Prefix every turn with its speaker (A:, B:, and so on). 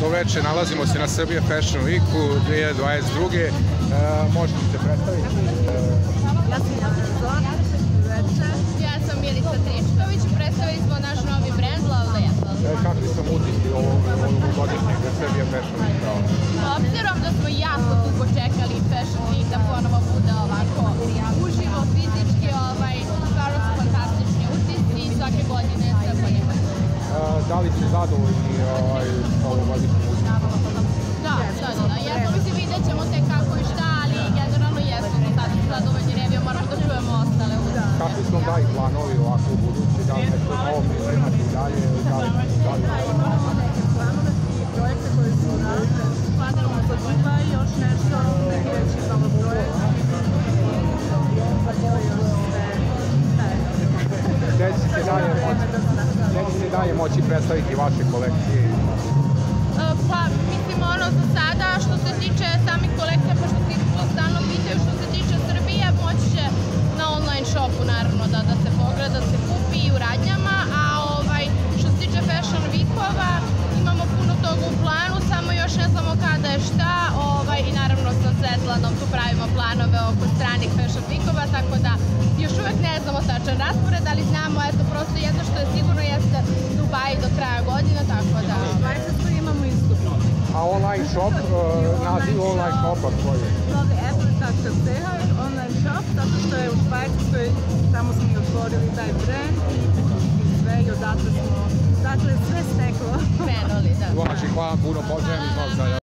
A: Doveče, nalazimo se na Srbije Fashion Weeku 2022. E, možete se predstaviti?
B: Ja sam Jasna Zora, veče.
C: Ja sam Milica Tričković, predstavili smo naš novi brend Love Label.
A: E, kakvi su utisci ovog, godišnjeg Srbije Fashion Weeka?
C: Obzirom da smo jako dugo čekali Fashion Week da ponovo bude ovako uživo, fizički, ovaj, stvarno su fantastični utisci i svake godine sve bolje.
A: E, da li ste zadovoljni ovaj, utiscima? Dalje moći, gde će se dalje moći predstaviti vaše kolekcije?
C: E, Pa, mislim, ono za sada, što se tiče samih kolekcija, pošto ti stalno pitaju što se tiče Srbije, moći će na online shopu, naravno, da, da se pogleda, da se kupi i u radnjama, a ovaj, što se tiče Fashion Weekova, imamo puno toga u planu, samo još ne znamo kada je šta, ovaj, i naravno sa Svetlanom tu pravimo planove oko stranih Fashion Weekova, tako da još uvek ne tačan raspored, ali znamo, eto, prosto jedno što je sigurno jeste Dubai do kraja godine, tako da...
B: Švajcarskoj imamo istup.
A: A online shop, e, naziv online shopa koji je?
B: Zove apple.ch online shop, zato što je u Švajcarskoj, tamo smo i otvorili taj brand i i sve i odatle smo, dakle sve steklo.
C: Krenuli, da.
A: Znači, hvala puno, pozdravljam iz Novog.